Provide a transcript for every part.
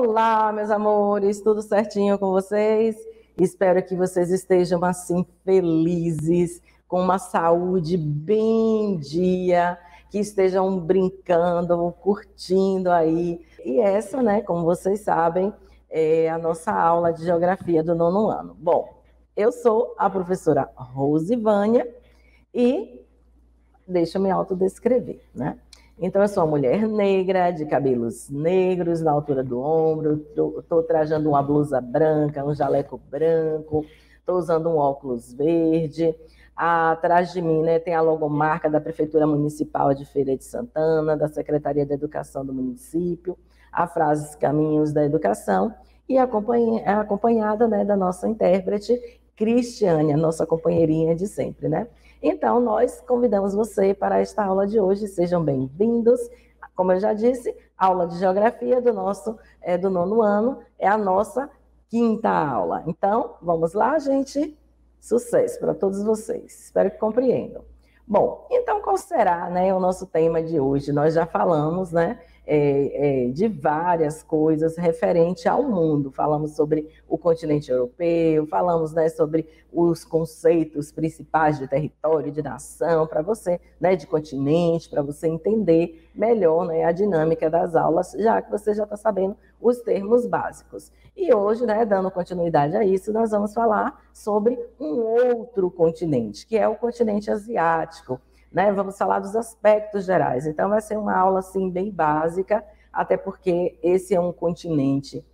Olá, meus amores, tudo certinho com vocês? Espero que vocês estejam assim felizes, com uma saúde bem em dia, que estejam brincando, curtindo aí. E essa, né, como vocês sabem, é a nossa aula de geografia do nono ano. Bom, eu sou a professora Rosivânia e deixa eu me autodescrever, né? Então, eu sou uma mulher negra, de cabelos negros na altura do ombro, estou trajando uma blusa branca, um jaleco branco, estou usando um óculos verde. Atrás de mim né, tem a logomarca da Prefeitura Municipal de Feira de Santana, da Secretaria da Educação do município, a frase Caminhos da Educação, e acompanhada né, da nossa intérprete, Cristiane, a nossa companheirinha de sempre, né? Então, nós convidamos você para esta aula de hoje. Sejam bem-vindos. Como eu já disse, aula de geografia do nosso é, do nono ano é a nossa quinta aula. Então, vamos lá, gente. Sucesso para todos vocês. Espero que compreendam. Bom, então qual será né, o nosso tema de hoje? Nós já falamos né, é, é, de várias coisas referente ao mundo. Falamos sobre o continente europeu, falamos né, sobre os conceitos principais de território, de nação, para você, né, de continente, para você entender melhor né, a dinâmica das aulas, já que você já está sabendo os termos básicos. E hoje, né, dando continuidade a isso, nós vamos falar sobre um outro continente, que é o continente asiático né? Vamos falar dos aspectos gerais. Então, vai ser uma aula assim bem básica, até porque esse é um continente,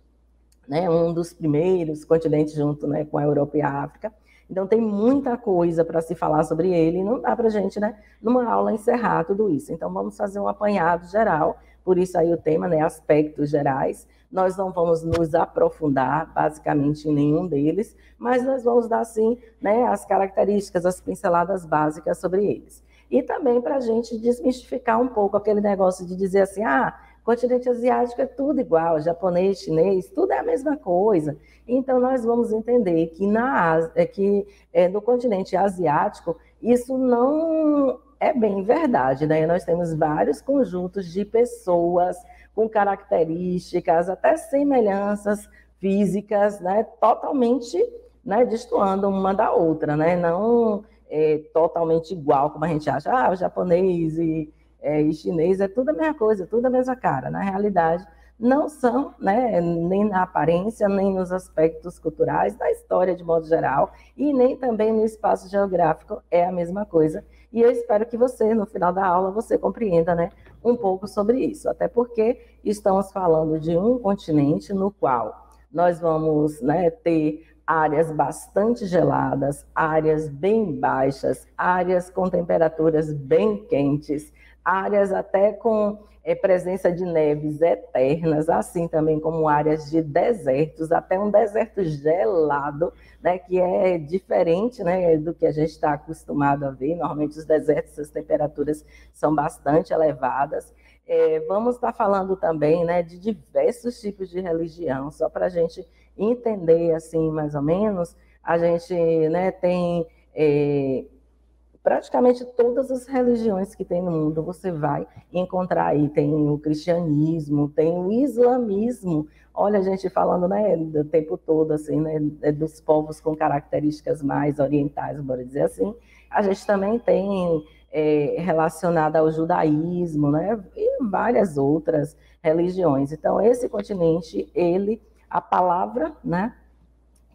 né? Um dos primeiros continentes junto, né, com a Europa e a África. Então, tem muita coisa para se falar sobre ele, não dá para a gente, né, numa aula, encerrar tudo isso. Então, vamos fazer um apanhado geral, por isso aí o tema, né, aspectos gerais. Nós não vamos nos aprofundar, basicamente, em nenhum deles, mas nós vamos dar, sim, né, as características, as pinceladas básicas sobre eles. E também para a gente desmistificar um pouco aquele negócio de dizer assim, ah, continente asiático é tudo igual, japonês, chinês, tudo é a mesma coisa. Então nós vamos entender que na é que é, no continente asiático isso não é bem verdade, né? Nós temos vários conjuntos de pessoas com características, até semelhanças físicas, né? Totalmente, né? Destoando uma da outra, né? Não é, totalmente igual, como a gente acha. Ah, o japonês e, é, e chinês é tudo a mesma coisa, tudo a mesma cara. Na realidade, não são, né, nem na aparência, nem nos aspectos culturais, da história de modo geral, e nem também no espaço geográfico é a mesma coisa. E eu espero que você, no final da aula, você compreenda, né, um pouco sobre isso, até porque estamos falando de um continente no qual nós vamos, né, ter áreas bastante geladas, áreas bem baixas, áreas com temperaturas bem quentes, áreas até com é, presença de neves eternas, assim também como áreas de desertos, até um deserto gelado, né, que é diferente né, do que a gente está acostumado a ver. Normalmente os desertos, as temperaturas são bastante elevadas. É, vamos estar falando também né, de diversos tipos de religião, só para a gente entender assim mais ou menos. A gente né, tem é, praticamente todas as religiões que tem no mundo, você vai encontrar aí. Tem o cristianismo, tem o islamismo. Olha, a gente falando né, do tempo todo, assim, né, dos povos com características mais orientais, bora dizer assim. A gente também tem é, relacionada ao judaísmo, né, e várias outras religiões. Então, esse continente, ele, a palavra, né,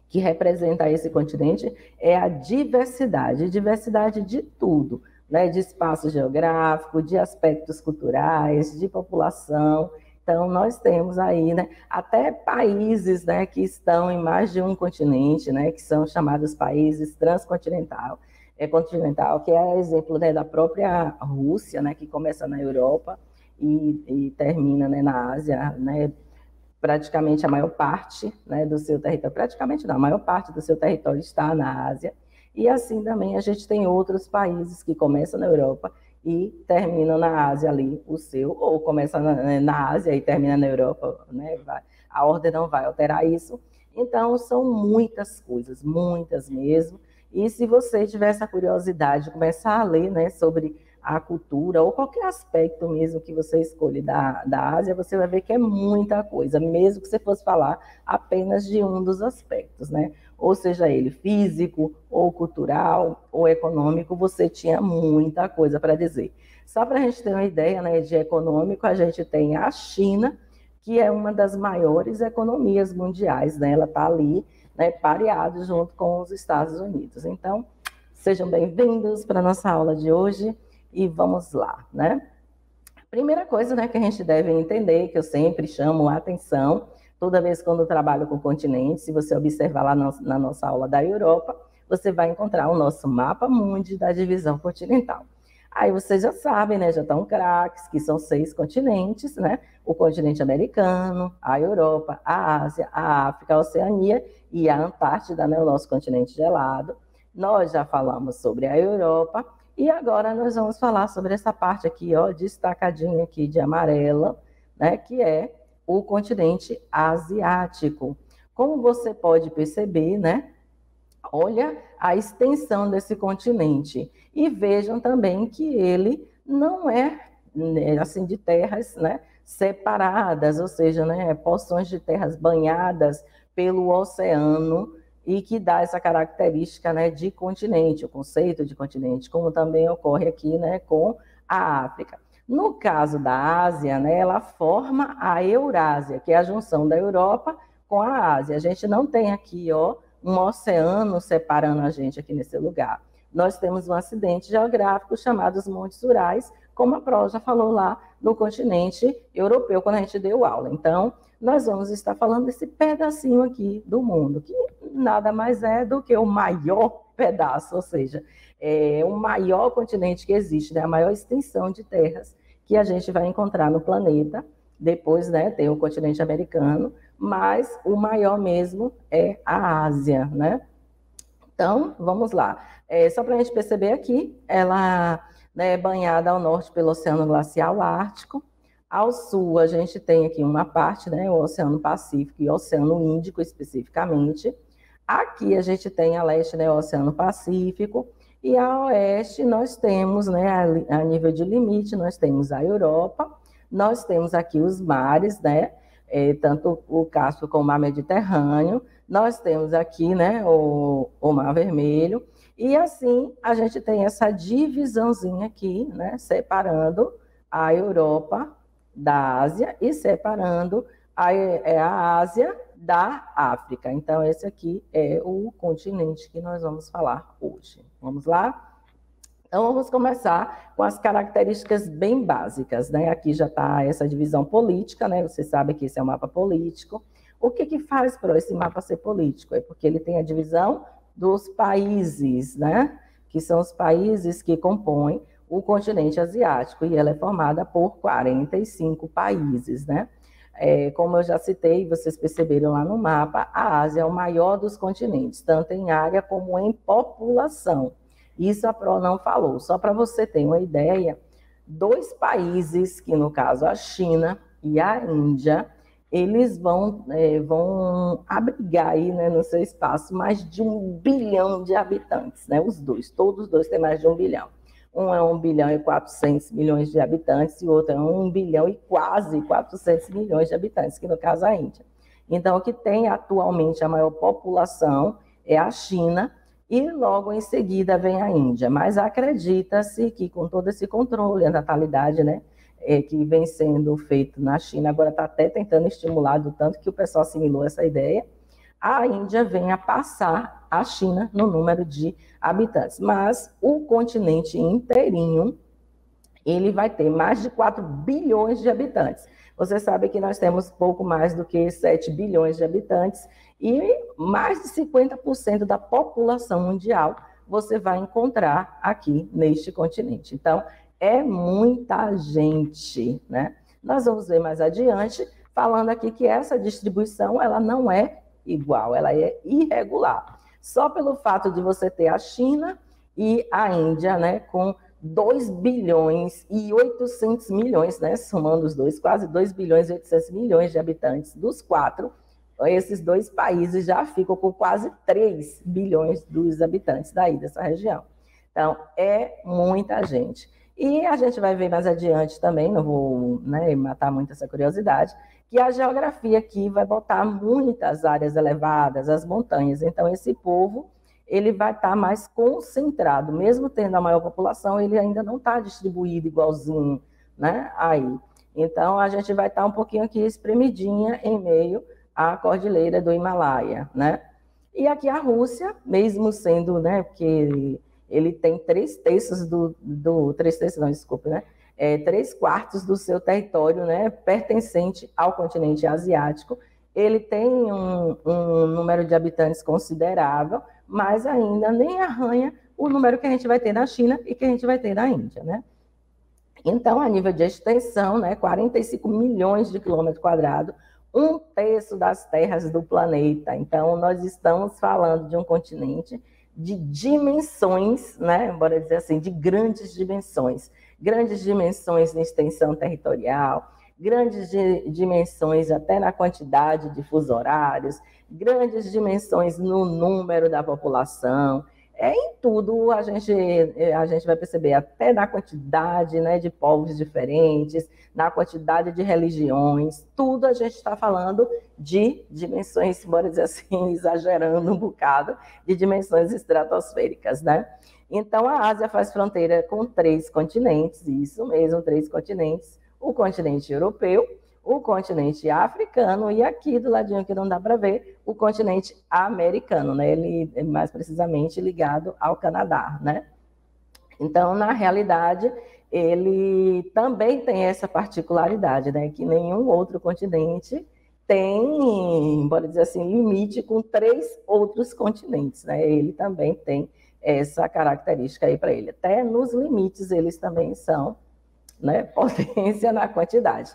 que representa esse continente é a diversidade, diversidade de tudo, né, de espaço geográfico, de aspectos culturais, de população. Então, nós temos aí, né, até países, né, que estão em mais de um continente, né, que são chamados países transcontinental é, continental, que é exemplo né, da própria Rússia, né, que começa na Europa e, e termina né, na Ásia, né, praticamente a maior parte né, do seu território, praticamente não, a maior parte do seu território está na Ásia, e assim também a gente tem outros países que começam na Europa e terminam na Ásia ali o seu, ou começa na, né, na Ásia e termina na Europa, né, vai, a ordem não vai alterar isso. Então, são muitas coisas, muitas mesmo, e se você tiver essa curiosidade de começar a ler né, sobre a cultura ou qualquer aspecto mesmo que você escolhe da, da Ásia, você vai ver que é muita coisa, mesmo que você fosse falar apenas de um dos aspectos, né? Ou seja ele físico, ou cultural, ou econômico, você tinha muita coisa para dizer. Só para a gente ter uma ideia né, de econômico, a gente tem a China, que é uma das maiores economias mundiais, né? Ela está ali, né, pareado junto com os Estados Unidos. Então, sejam bem-vindos para a nossa aula de hoje e vamos lá, né? Primeira coisa, né, que a gente deve entender, que eu sempre chamo a atenção, toda vez quando eu trabalho com continentes, se você observar lá na nossa aula da Europa, você vai encontrar o nosso mapa mundi da divisão continental. Aí vocês já sabem, né, já estão craques, que são seis continentes, né? O continente americano, a Europa, a Ásia, a África, a Oceania e a Antártida, né, o nosso continente gelado. Nós já falamos sobre a Europa, e agora nós vamos falar sobre essa parte aqui, ó, destacadinha aqui de amarela, né, que é o continente asiático. Como você pode perceber, né, olha a extensão desse continente. E vejam também que ele não é, né, assim, de terras, né, separadas, ou seja, né, porções de terras banhadas pelo oceano, e que dá essa característica né, de continente, o conceito de continente, como também ocorre aqui né, com a África. No caso da Ásia, né, ela forma a Eurásia, que é a junção da Europa com a Ásia. A gente não tem aqui ó, um oceano separando a gente aqui nesse lugar. Nós temos um acidente geográfico chamado os Montes Urais, como a Pro já falou lá no continente europeu, quando a gente deu aula. Então, nós vamos estar falando desse pedacinho aqui do mundo, que nada mais é do que o maior pedaço, ou seja, é o maior continente que existe, né? a maior extensão de terras que a gente vai encontrar no planeta. Depois, né, tem o continente americano, mas o maior mesmo é a Ásia, né? Então, vamos lá. É, só para a gente perceber aqui, ela né, banhada ao norte pelo Oceano Glacial Ártico, ao sul, a gente tem aqui uma parte, né, o Oceano Pacífico e o Oceano Índico especificamente. Aqui a gente tem a leste, né, o Oceano Pacífico, e a oeste nós temos, né, a, a nível de limite, nós temos a Europa, nós temos aqui os mares, né, é, tanto o Cáspio como o Mar Mediterrâneo, nós temos aqui, né, o, o Mar Vermelho, e assim a gente tem essa divisãozinha aqui, né, separando a Europa da Ásia e separando a, é a Ásia da África. Então, esse aqui é o continente que nós vamos falar hoje. Vamos lá? Então, vamos começar com as características bem básicas, né? Aqui já está essa divisão política, né? Você sabe que esse é um mapa político. O que, que faz para esse mapa ser político? É porque ele tem a divisão dos países, né? Que são os países que compõem o continente asiático, e ela é formada por 45 países, né? É, como eu já citei, vocês perceberam lá no mapa, a Ásia é o maior dos continentes, tanto em área como em população. Isso a Pro não falou. Só para você ter uma ideia, dois países, que no caso a China e a Índia, eles vão, é, vão abrigar aí né, no seu espaço mais de um bilhão de habitantes, né? Os dois, todos os dois têm mais de um bilhão. Um é 1 bilhão e 400 milhões de habitantes e o outro é 1 bilhão e quase 400 milhões de habitantes, que no caso é a Índia. Então, o que tem atualmente a maior população é a China e logo em seguida vem a Índia. Mas acredita-se que com todo esse controle, a natalidade, né, é, que vem sendo feito na China, agora está até tentando estimular, do tanto que o pessoal assimilou essa ideia, a Índia vem a passar a China no número de habitantes. Mas o continente inteirinho, ele vai ter mais de 4 bilhões de habitantes. Você sabe que nós temos pouco mais do que 7 bilhões de habitantes e mais de 50% da população mundial você vai encontrar aqui neste continente. Então, é muita gente, né? Nós vamos ver mais adiante, falando aqui que essa distribuição, ela não é igual, ela é irregular. Só pelo fato de você ter a China e a Índia, né, com 2 bilhões e 800 milhões, né, somando os dois, quase 2 bilhões e 800 milhões de habitantes dos quatro, esses dois países já ficam com quase 3 bilhões dos habitantes daí dessa região. Então, é muita gente. E a gente vai ver mais adiante também, não vou né, matar muito essa curiosidade, que a geografia aqui vai botar muitas áreas elevadas, as montanhas. Então, esse povo ele vai estar mais concentrado, mesmo tendo a maior população, ele ainda não está distribuído igualzinho, né? Aí. Então, a gente vai estar um pouquinho aqui espremidinha em meio à cordilheira do Himalaia, né? E aqui a Rússia, mesmo sendo, né, porque ele tem três terços do, do três terços, não, desculpe, né? É, três quartos do seu território, né, pertencente ao continente asiático. Ele tem um, um número de habitantes considerável, mas ainda nem arranha o número que a gente vai ter na China e que a gente vai ter na Índia, né? Então, a nível de extensão, né, 45 milhões de quilômetros quadrados, um terço das terras do planeta. Então, nós estamos falando de um continente de dimensões, né, bora dizer assim, de grandes dimensões. Grandes dimensões em extensão territorial, grandes dimensões até na quantidade de fuso horários, grandes dimensões no número da população. É em tudo a gente, a gente vai perceber, até na quantidade né, de povos diferentes, na quantidade de religiões, tudo a gente está falando de dimensões, bora dizer assim, exagerando um bocado, de dimensões estratosféricas, né? Então, a Ásia faz fronteira com três continentes, isso mesmo, três continentes, o continente europeu, o continente africano e aqui do ladinho que não dá para ver, o continente americano, né? Ele é mais precisamente ligado ao Canadá, né? Então, na realidade, ele também tem essa particularidade, né? Que nenhum outro continente tem, bora dizer assim, limite com três outros continentes, né? Ele também tem essa característica aí para ele. Até nos limites eles também são, né? Potência na quantidade.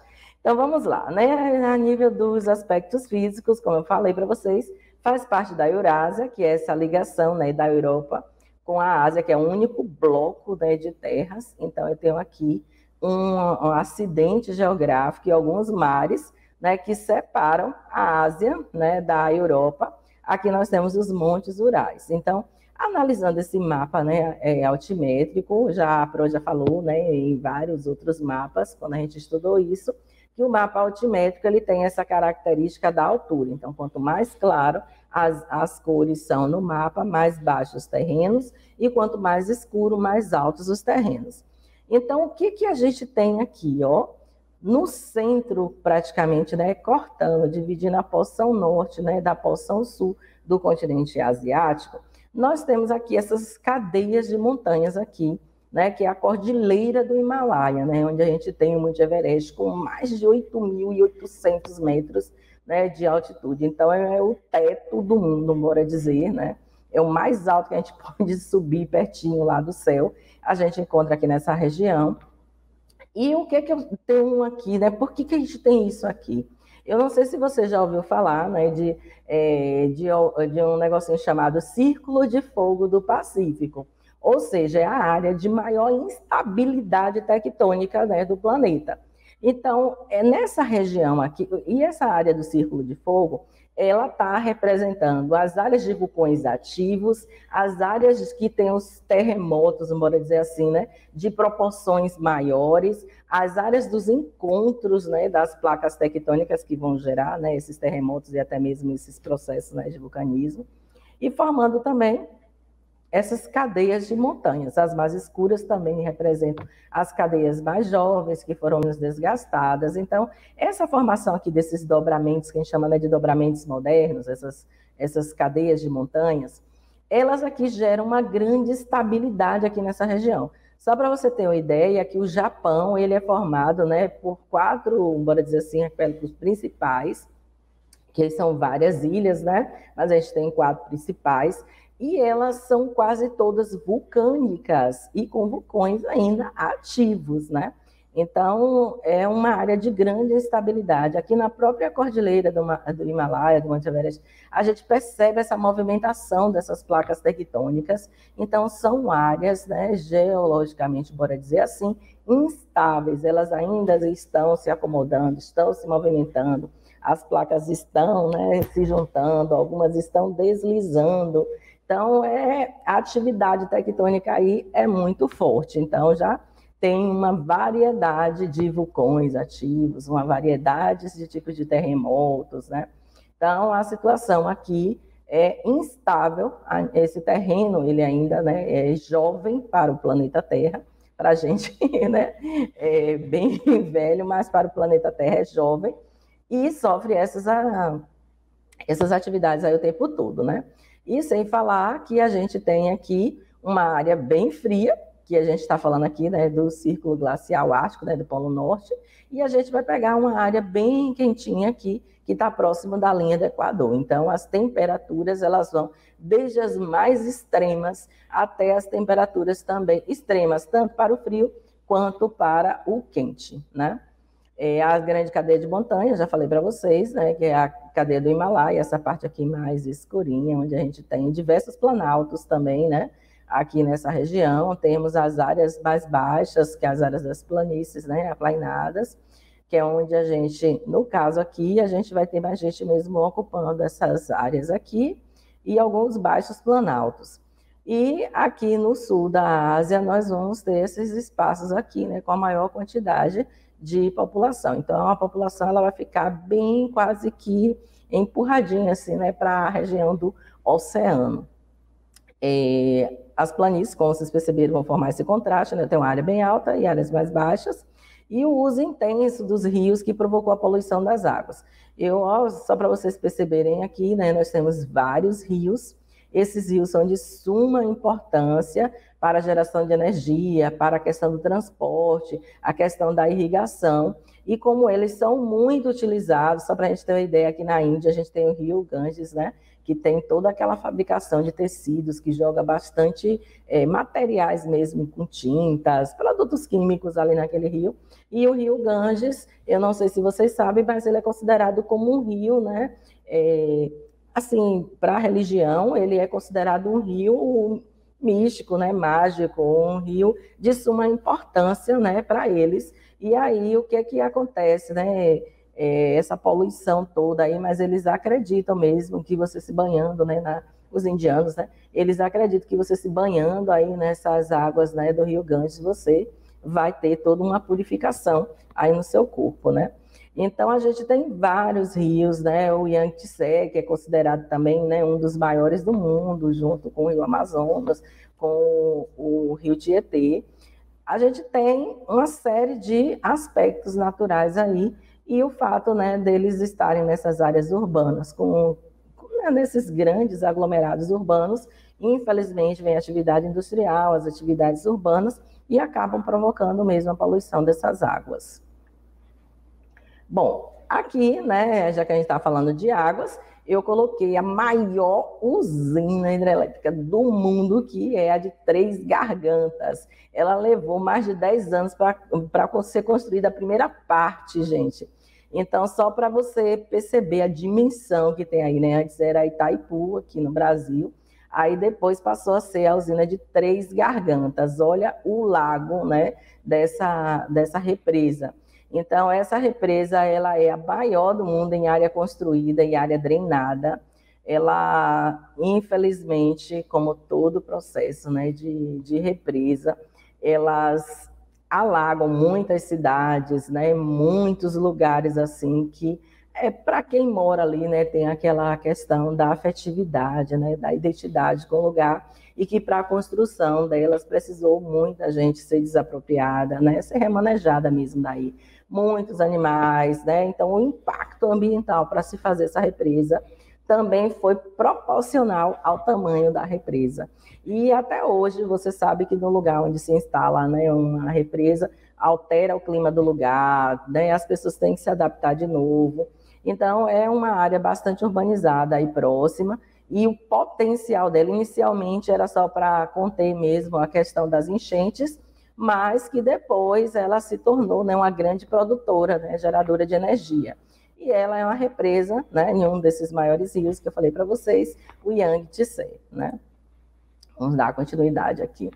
Então vamos lá, né? A nível dos aspectos físicos, como eu falei para vocês, faz parte da Eurásia, que é essa ligação né, da Europa com a Ásia, que é o único bloco né, de terras. Então eu tenho aqui um, um acidente geográfico e alguns mares né, que separam a Ásia né, da Europa. Aqui nós temos os Montes Urais. Então, analisando esse mapa né, é, altimétrico, já a Pro já falou né, em vários outros mapas, quando a gente estudou isso, que o mapa altimétrico ele tem essa característica da altura. Então, quanto mais claro as, as cores são no mapa, mais baixos os terrenos, e quanto mais escuro, mais altos os terrenos. Então, o que, que a gente tem aqui? Ó? No centro, praticamente, né, cortando, dividindo a porção norte né, da porção sul do continente asiático, nós temos aqui essas cadeias de montanhas aqui, né, que é a cordilheira do Himalaia, né, onde a gente tem o Monte Everest com mais de 8.800 metros né, de altitude. Então, é o teto do mundo, bora dizer, né? É o mais alto que a gente pode subir pertinho lá do céu. A gente encontra aqui nessa região. E o que, que eu tenho aqui, né? Por que, que a gente tem isso aqui? Eu não sei se você já ouviu falar né, de, é, de, de um negocinho chamado Círculo de Fogo do Pacífico ou seja, é a área de maior instabilidade tectônica né, do planeta. Então, é nessa região aqui, e essa área do Círculo de Fogo, ela está representando as áreas de vulcões ativos, as áreas que têm os terremotos, bora dizer assim, né, de proporções maiores, as áreas dos encontros, né, das placas tectônicas que vão gerar, né, esses terremotos e até mesmo esses processos, né, de vulcanismo, e formando também essas cadeias de montanhas. As mais escuras também representam as cadeias mais jovens, que foram menos desgastadas. Então, essa formação aqui desses dobramentos, que a gente chama né, de dobramentos modernos, essas, essas cadeias de montanhas, elas aqui geram uma grande estabilidade aqui nessa região. Só para você ter uma ideia, que o Japão ele é formado né, por quatro, bora dizer assim, arquipélagos principais, que são várias ilhas, né? Mas a gente tem quatro principais e elas são quase todas vulcânicas e com vulcões ainda ativos, né? Então, é uma área de grande instabilidade. Aqui na própria cordilheira do, do Himalaia, do Monte Everest, a gente percebe essa movimentação dessas placas tectônicas. Então, são áreas, né, geologicamente, bora dizer assim, instáveis. Elas ainda estão se acomodando, estão se movimentando. As placas estão né, se juntando, algumas estão deslizando. Então, é, a atividade tectônica aí é muito forte. Então, já tem uma variedade de vulcões ativos, uma variedade de tipos de terremotos, né? Então, a situação aqui é instável, esse terreno, ele ainda né, é jovem para o planeta Terra, para a gente né, é bem velho, mas para o planeta Terra é jovem, e sofre essas, ah, essas atividades aí o tempo todo, né? E sem falar que a gente tem aqui uma área bem fria, que a gente está falando aqui, né, do Círculo Glacial Ártico, né, do Polo Norte, e a gente vai pegar uma área bem quentinha aqui, que está próximo da linha do Equador. Então, as temperaturas, elas vão desde as mais extremas até as temperaturas também extremas, tanto para o frio quanto para o quente, né? É a grande cadeia de montanhas, já falei para vocês, né, que é a cadeia do Himalaia, essa parte aqui mais escurinha, onde a gente tem diversos planaltos também, né, aqui nessa região. Temos as áreas mais baixas, que é as áreas das planícies, né, aplainadas, que é onde a gente, no caso aqui, a gente vai ter mais gente mesmo ocupando essas áreas aqui e alguns baixos planaltos. E aqui no sul da Ásia, nós vamos ter esses espaços aqui, né, com a maior quantidade de população. Então, a população ela vai ficar bem quase que empurradinha assim, né, para a região do oceano. É, as planícies, como vocês perceberam, vão formar esse contraste, né? tem uma área bem alta e áreas mais baixas, e o uso intenso dos rios que provocou a poluição das águas. Eu, só para vocês perceberem aqui, né, nós temos vários rios, esses rios são de suma importância para a geração de energia, para a questão do transporte, a questão da irrigação, e como eles são muito utilizados, só para a gente ter uma ideia, aqui na Índia a gente tem o rio Ganges, né, que tem toda aquela fabricação de tecidos, que joga bastante é, materiais mesmo, com tintas, produtos químicos ali naquele rio. E o rio Ganges, eu não sei se vocês sabem, mas ele é considerado como um rio, né? É, assim, para a religião, ele é considerado um rio místico, né, mágico, um rio de suma importância, né, para eles. E aí o que é que acontece, né? é, essa poluição toda aí, mas eles acreditam mesmo que você se banhando, né, na, os indianos, né, eles acreditam que você se banhando aí nessas águas, né, do Rio Ganges, você vai ter toda uma purificação aí no seu corpo, né. Então a gente tem vários rios, né, o Yangtze, que é considerado também, né, um dos maiores do mundo, junto com o Rio Amazonas, com o Rio Tietê. A gente tem uma série de aspectos naturais aí e o fato né, deles estarem nessas áreas urbanas, com, né, nesses grandes aglomerados urbanos, infelizmente vem a atividade industrial, as atividades urbanas, e acabam provocando mesmo a poluição dessas águas. Bom, aqui, né, já que a gente está falando de águas, eu coloquei a maior usina hidrelétrica do mundo, que é a de Três Gargantas. Ela levou mais de 10 anos para ser construída a primeira parte, gente. Então, só para você perceber a dimensão que tem aí, né? Antes era Itaipu, aqui no Brasil, aí depois passou a ser a usina de Três Gargantas. Olha o lago, né, dessa, dessa represa. Então, essa represa, ela é a maior do mundo em área construída e área drenada. Ela, infelizmente, como todo processo né, de, de represa, elas alagam muitas cidades, né, muitos lugares assim que é para quem mora ali, né, tem aquela questão da afetividade, né, da identidade com o lugar e que para a construção delas precisou muita gente ser desapropriada, né, ser remanejada mesmo daí, muitos animais, né, então o impacto ambiental para se fazer essa represa também foi proporcional ao tamanho da represa. E até hoje você sabe que no lugar onde se instala né, uma represa altera o clima do lugar, né, as pessoas têm que se adaptar de novo. Então é uma área bastante urbanizada e próxima. E o potencial dela inicialmente era só para conter mesmo a questão das enchentes, mas que depois ela se tornou né, uma grande produtora, né, geradora de energia. E ela é uma represa né, em um desses maiores rios que eu falei para vocês, o Yangtze. Né? Vamos dar continuidade aqui.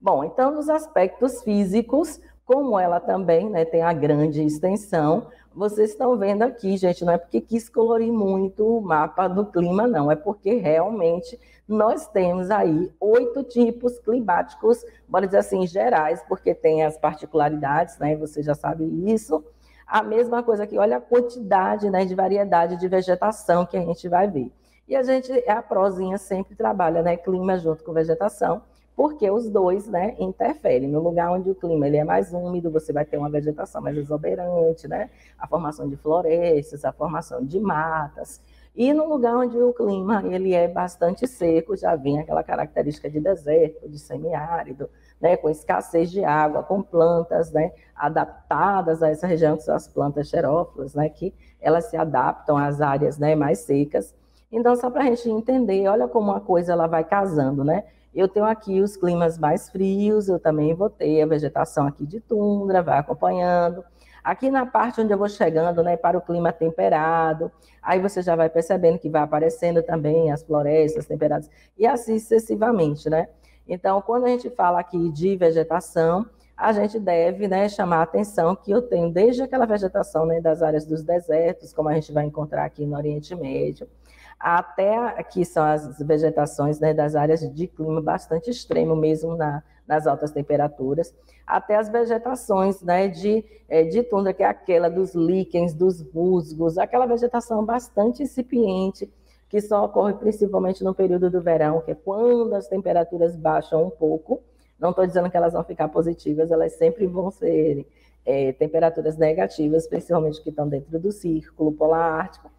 Bom, então, nos aspectos físicos, como ela também né, tem a grande extensão, vocês estão vendo aqui, gente, não é porque quis colorir muito o mapa do clima, não, é porque realmente nós temos aí oito tipos climáticos, bora dizer assim, gerais, porque tem as particularidades, né? Você já sabe isso. A mesma coisa aqui, olha a quantidade né, de variedade de vegetação que a gente vai ver. E a gente, a prosinha sempre trabalha, né? Clima junto com vegetação porque os dois né, interferem. No lugar onde o clima ele é mais úmido, você vai ter uma vegetação mais exuberante, né? a formação de florestas, a formação de matas. E no lugar onde o clima ele é bastante seco, já vem aquela característica de deserto, de semiárido, né, com escassez de água, com plantas né, adaptadas a essa região, que são as plantas xerófilas, né, que elas se adaptam às áreas né, mais secas. Então, só para a gente entender, olha como a coisa ela vai casando, né? Eu tenho aqui os climas mais frios, eu também vou ter a vegetação aqui de tundra, vai acompanhando. Aqui na parte onde eu vou chegando, né, para o clima temperado, aí você já vai percebendo que vai aparecendo também as florestas temperadas, e assim sucessivamente, né? Então, quando a gente fala aqui de vegetação, a gente deve né, chamar a atenção que eu tenho desde aquela vegetação né, das áreas dos desertos, como a gente vai encontrar aqui no Oriente Médio, até aqui são as vegetações né, das áreas de clima bastante extremo mesmo na, nas altas temperaturas, até as vegetações né, de, é, de tundra, que é aquela dos líquens, dos musgos, aquela vegetação bastante incipiente, que só ocorre principalmente no período do verão, que é quando as temperaturas baixam um pouco. Não estou dizendo que elas vão ficar positivas, elas sempre vão ser é, temperaturas negativas, principalmente que estão dentro do círculo polar ártico,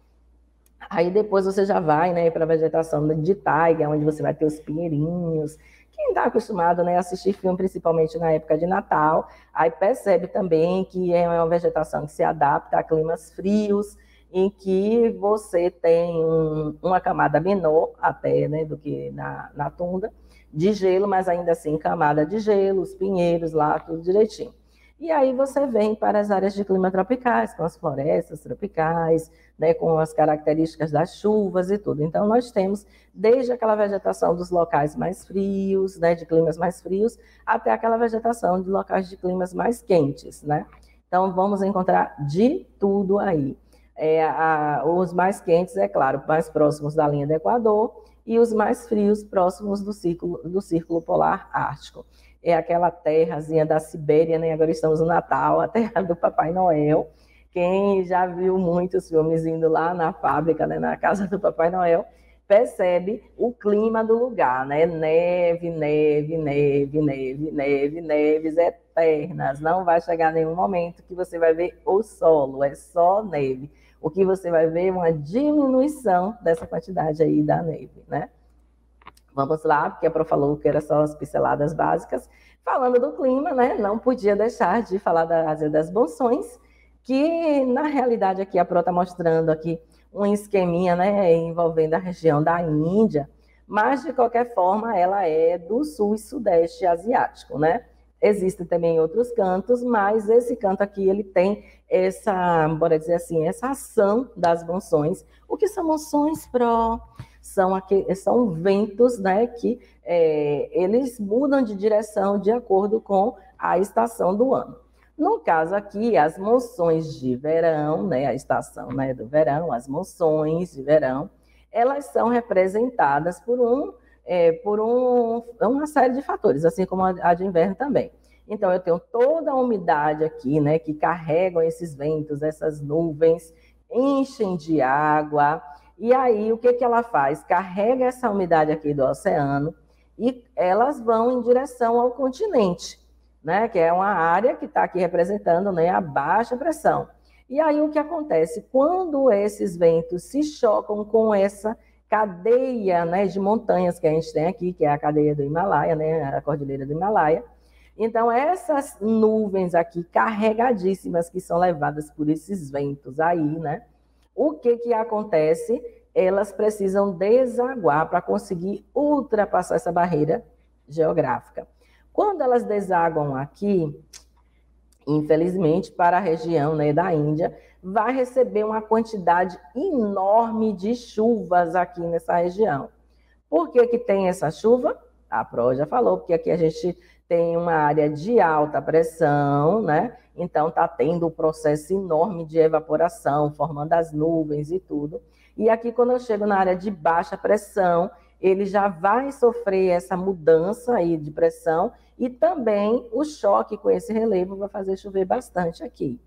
Aí depois você já vai né, para a vegetação de taiga, onde você vai ter os pinheirinhos. Quem está acostumado né, a assistir filme, principalmente na época de Natal, aí percebe também que é uma vegetação que se adapta a climas frios, em que você tem um, uma camada menor até né, do que na, na tunda, de gelo, mas ainda assim camada de gelo, os pinheiros lá, tudo direitinho. E aí você vem para as áreas de clima tropicais, com as florestas tropicais, né, com as características das chuvas e tudo. Então, nós temos desde aquela vegetação dos locais mais frios, né, de climas mais frios, até aquela vegetação de locais de climas mais quentes, né? Então, vamos encontrar de tudo aí. É, a, os mais quentes, é claro, mais próximos da linha do Equador, e os mais frios próximos do círculo, do círculo polar ártico é aquela terrazinha da Sibéria, né? Agora estamos no Natal, a terra do Papai Noel. Quem já viu muitos filmes indo lá na fábrica, né, na casa do Papai Noel, percebe o clima do lugar, né? Neve, neve, neve, neve, neve, neves eternas. Não vai chegar nenhum momento que você vai ver o solo, é só neve. O que você vai ver é uma diminuição dessa quantidade aí da neve, né? Vamos lá, porque a Pro falou que era só as pinceladas básicas. Falando do clima, né, não podia deixar de falar da Ásia das Bolsões, que na realidade aqui a Pro está mostrando aqui um esqueminha, né, envolvendo a região da Índia, mas de qualquer forma ela é do sul e sudeste asiático, né? Existem também outros cantos, mas esse canto aqui ele tem essa, bora dizer assim, essa ação das monções. O que são monções, Pro? São, são ventos né, que é, eles mudam de direção de acordo com a estação do ano. No caso aqui, as monções de verão, né, a estação né, do verão, as monções de verão, elas são representadas por, um, é, por um, uma série de fatores, assim como a de inverno também. Então, eu tenho toda a umidade aqui, né, que carregam esses ventos, essas nuvens, enchem de água, e aí, o que, que ela faz? Carrega essa umidade aqui do oceano e elas vão em direção ao continente, né? Que é uma área que está aqui representando né, a baixa pressão. E aí, o que acontece? Quando esses ventos se chocam com essa cadeia né, de montanhas que a gente tem aqui, que é a cadeia do Himalaia, né, a cordilheira do Himalaia, então, essas nuvens aqui carregadíssimas que são levadas por esses ventos aí, né? O que que acontece? Elas precisam desaguar para conseguir ultrapassar essa barreira geográfica. Quando elas desaguam aqui, infelizmente, para a região né, da Índia, vai receber uma quantidade enorme de chuvas aqui nessa região. Por que, que tem essa chuva? A Pro já falou, porque aqui a gente tem uma área de alta pressão, né? Então está tendo um processo enorme de evaporação, formando as nuvens e tudo. E aqui, quando eu chego na área de baixa pressão, ele já vai sofrer essa mudança aí de pressão e também o choque com esse relevo vai fazer chover bastante aqui.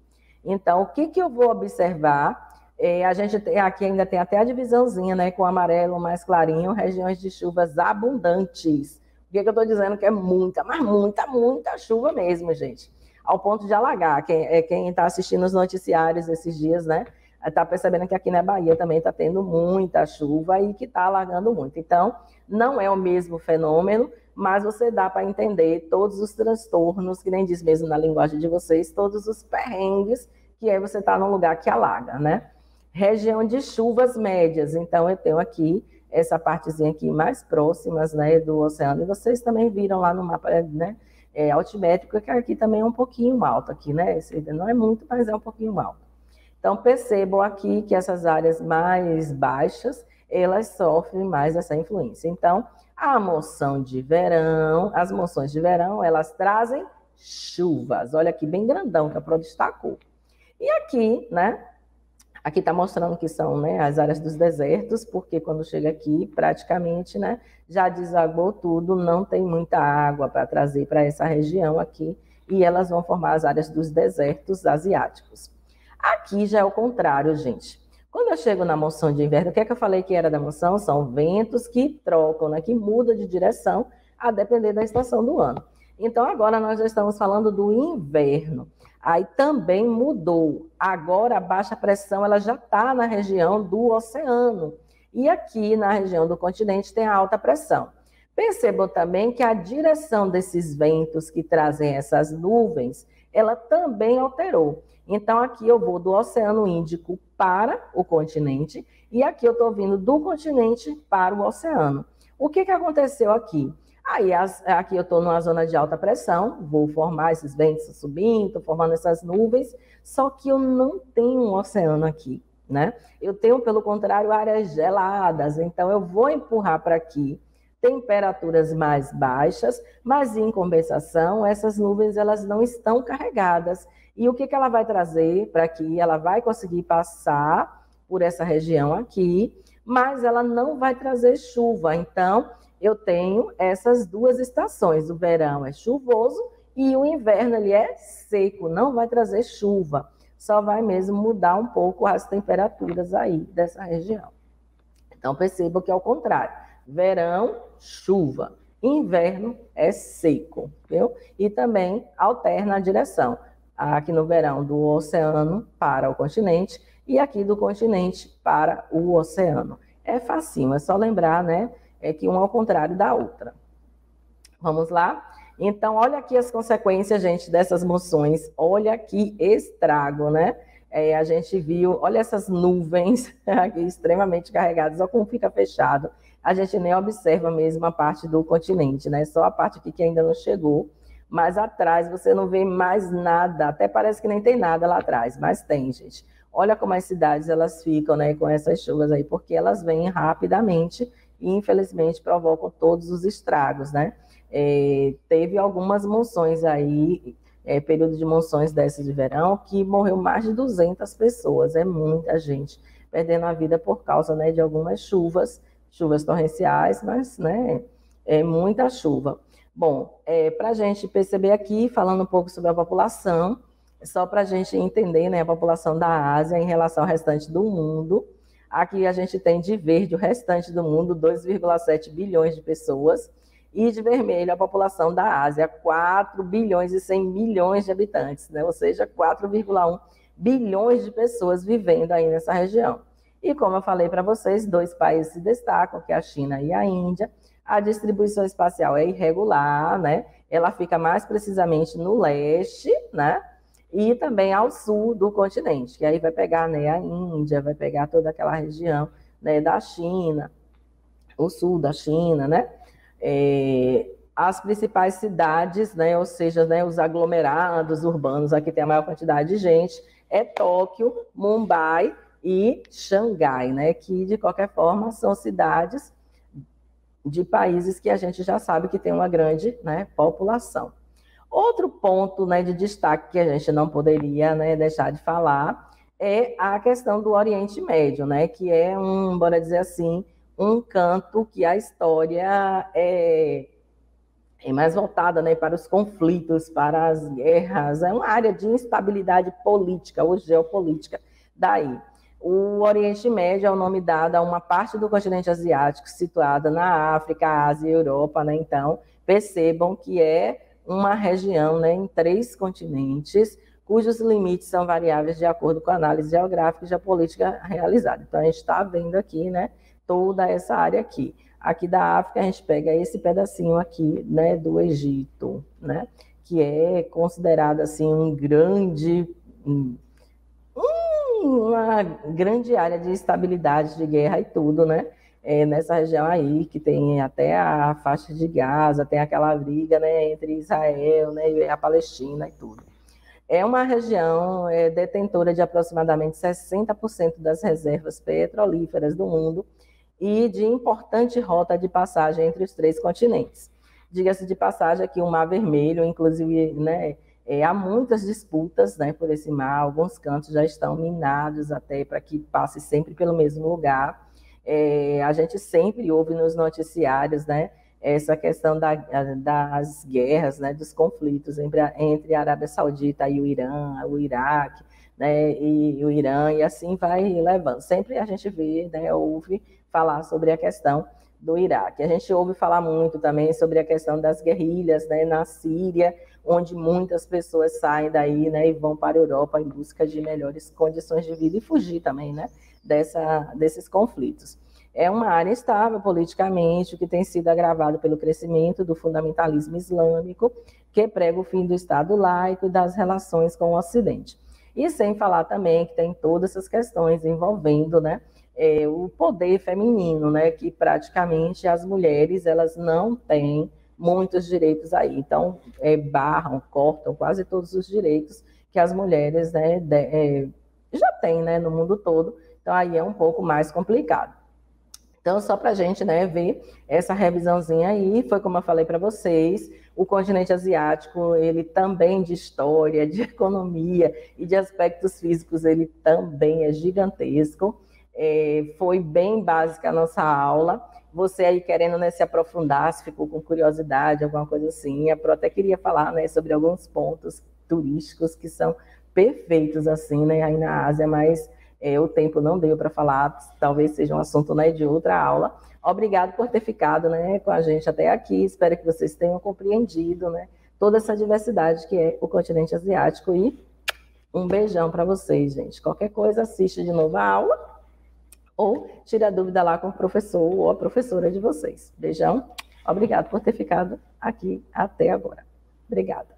Então, o que, que eu vou observar? É, a gente tem, aqui ainda tem até a divisãozinha, né, com amarelo mais clarinho, regiões de chuvas abundantes. O que, que eu estou dizendo que é muita, mas muita, muita chuva mesmo, gente. Ao ponto de alagar. Quem é, está assistindo os noticiários esses dias, né? está percebendo que aqui na Bahia também está tendo muita chuva e que está alagando muito. Então, não é o mesmo fenômeno, mas você dá para entender todos os transtornos, que nem diz mesmo na linguagem de vocês, todos os perrengues, que aí você está num lugar que alaga, né? Região de chuvas médias. Então, eu tenho aqui essa partezinha aqui mais próximas né, do oceano, e vocês também viram lá no mapa, né? É, altimétrico, que aqui também é um pouquinho alto aqui, né? Não é muito, mas é um pouquinho alto. Então, percebam aqui que essas áreas mais baixas, elas sofrem mais essa influência. Então, a moção de verão, as moções de verão, elas trazem chuvas. Olha aqui, bem grandão, que a Pro destacou. E aqui, né, Aqui está mostrando que são né, as áreas dos desertos, porque quando chega aqui, praticamente, né, já desagou tudo, não tem muita água para trazer para essa região aqui, e elas vão formar as áreas dos desertos asiáticos. Aqui já é o contrário, gente. Quando eu chego na moção de inverno, o que é que eu falei que era da moção? São ventos que trocam, né, que mudam de direção a depender da estação do ano. Então, agora nós já estamos falando do inverno. Aí também mudou. Agora a baixa pressão ela já está na região do oceano. E aqui na região do continente tem a alta pressão. Percebam também que a direção desses ventos que trazem essas nuvens, ela também alterou. Então, aqui eu vou do Oceano Índico para o continente, e aqui eu estou vindo do continente para o oceano. O que, que aconteceu aqui? Aí, as, aqui eu estou numa zona de alta pressão, vou formar esses ventos subindo, estou formando essas nuvens, só que eu não tenho um oceano aqui, né? Eu tenho, pelo contrário, áreas geladas, então eu vou empurrar para aqui temperaturas mais baixas, mas em compensação, essas nuvens elas não estão carregadas. E o que, que ela vai trazer para aqui? Ela vai conseguir passar por essa região aqui, mas ela não vai trazer chuva. Então, eu tenho essas duas estações. O verão é chuvoso e o inverno ele é seco, não vai trazer chuva. Só vai mesmo mudar um pouco as temperaturas aí dessa região. Então, perceba que é o contrário. Verão, chuva. Inverno é seco, viu? E também alterna a direção aqui no verão do oceano para o continente e aqui do continente para o oceano. É facinho, é só lembrar, né, é que uma ao contrário da outra. Vamos lá? Então, olha aqui as consequências, gente, dessas moções. Olha que estrago, né? É, a gente viu, olha essas nuvens aqui extremamente carregadas, olha como fica fechado. A gente nem observa mesmo a parte do continente, né? Só a parte aqui que ainda não chegou mas atrás você não vê mais nada, até parece que nem tem nada lá atrás, mas tem, gente. Olha como as cidades elas ficam, né, com essas chuvas aí, porque elas vêm rapidamente e infelizmente provocam todos os estragos, né? É, teve algumas monções aí, é, período de monções dessas de verão, que morreu mais de 200 pessoas, é muita gente perdendo a vida por causa, né, de algumas chuvas, chuvas torrenciais, mas, né, é muita chuva. Bom, é, para a gente perceber aqui, falando um pouco sobre a população, só para a gente entender né, a população da Ásia em relação ao restante do mundo. Aqui a gente tem de verde o restante do mundo, 2,7 bilhões de pessoas, e de vermelho a população da Ásia, 4 bilhões e 100 milhões de habitantes, né? ou seja, 4,1 bilhões de pessoas vivendo aí nessa região. E como eu falei para vocês, dois países se destacam, que é a China e a Índia, a distribuição espacial é irregular, né? Ela fica mais precisamente no leste, né? E também ao sul do continente, que aí vai pegar né, a Índia, vai pegar toda aquela região né, da China, o sul da China, né? É, as principais cidades, né, ou seja, né, os aglomerados urbanos, aqui tem a maior quantidade de gente, é Tóquio, Mumbai e Xangai, né, que de qualquer forma são cidades de países que a gente já sabe que tem uma grande né, população. Outro ponto né, de destaque que a gente não poderia né, deixar de falar é a questão do Oriente Médio, né, que é um, bora dizer assim, um canto que a história é, é mais voltada né, para os conflitos, para as guerras, é uma área de instabilidade política ou geopolítica daí. O Oriente Médio é o nome dado a uma parte do continente asiático situada na África, Ásia e Europa, né? Então, percebam que é uma região né, em três continentes, cujos limites são variáveis de acordo com a análise geográfica e geopolítica realizada. Então, a gente está vendo aqui né, toda essa área aqui. Aqui da África, a gente pega esse pedacinho aqui né, do Egito, né, que é considerado assim, um grande uma grande área de estabilidade, de guerra e tudo, né? É, nessa região aí, que tem até a faixa de Gaza, tem aquela briga né, entre Israel né, e a Palestina e tudo. É uma região é, detentora de aproximadamente 60% das reservas petrolíferas do mundo e de importante rota de passagem entre os três continentes. Diga-se de passagem que o Mar Vermelho, inclusive, né, é, há muitas disputas né, por esse mar, alguns cantos já estão minados até para que passe sempre pelo mesmo lugar. É, a gente sempre ouve nos noticiários né, essa questão da, das guerras, né, dos conflitos entre a, entre a Arábia Saudita e o Irã, o Iraque, né, e, e o Irã, e assim vai levando. Sempre a gente vê, né, ouve falar sobre a questão do Iraque. A gente ouve falar muito também sobre a questão das guerrilhas né, na Síria, onde muitas pessoas saem daí né, e vão para a Europa em busca de melhores condições de vida e fugir também né, dessa, desses conflitos. É uma área estável politicamente, que tem sido agravado pelo crescimento do fundamentalismo islâmico, que prega o fim do Estado laico e das relações com o Ocidente. E sem falar também que tem todas essas questões envolvendo né, é, o poder feminino, né, que praticamente as mulheres elas não têm muitos direitos aí. Então, é, barram, cortam quase todos os direitos que as mulheres né, de, é, já têm né, no mundo todo. Então, aí é um pouco mais complicado. Então, só para a gente né, ver essa revisãozinha aí, foi como eu falei para vocês, o continente asiático, ele também de história, de economia e de aspectos físicos, ele também é gigantesco. É, foi bem básica a nossa aula. Você aí querendo né, se aprofundar, se ficou com curiosidade, alguma coisa assim. A Pro até queria falar né, sobre alguns pontos turísticos que são perfeitos assim, né, aí na Ásia, mas é, o tempo não deu para falar, talvez seja um assunto né, de outra aula. Obrigado por ter ficado né, com a gente até aqui. Espero que vocês tenham compreendido né, toda essa diversidade que é o continente asiático. E um beijão para vocês, gente. Qualquer coisa, assiste de novo a aula ou tire a dúvida lá com o professor ou a professora de vocês. Beijão. Obrigado por ter ficado aqui até agora. Obrigada.